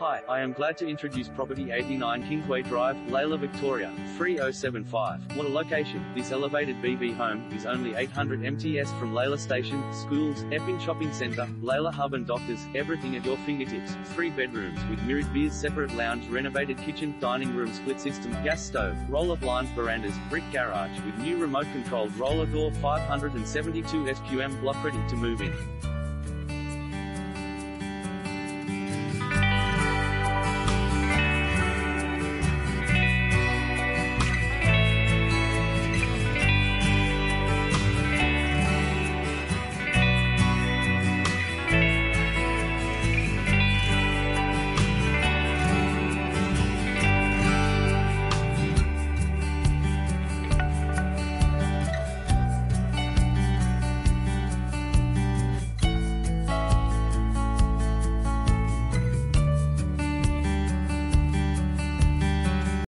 Hi, I am glad to introduce property 89 Kingsway Drive, Lalor, Victoria, 3075. What a location. This elevated BB home is only 800 MTS from Lalor Station, schools, Epping Shopping Centre, Lalor Hub and doctors, everything at your fingertips. Three bedrooms with mirrored beers, separate lounge, renovated kitchen, dining room, split system, gas stove, roller blinds, verandas, brick garage with new remote controlled roller door 572 SQM block ready to move in.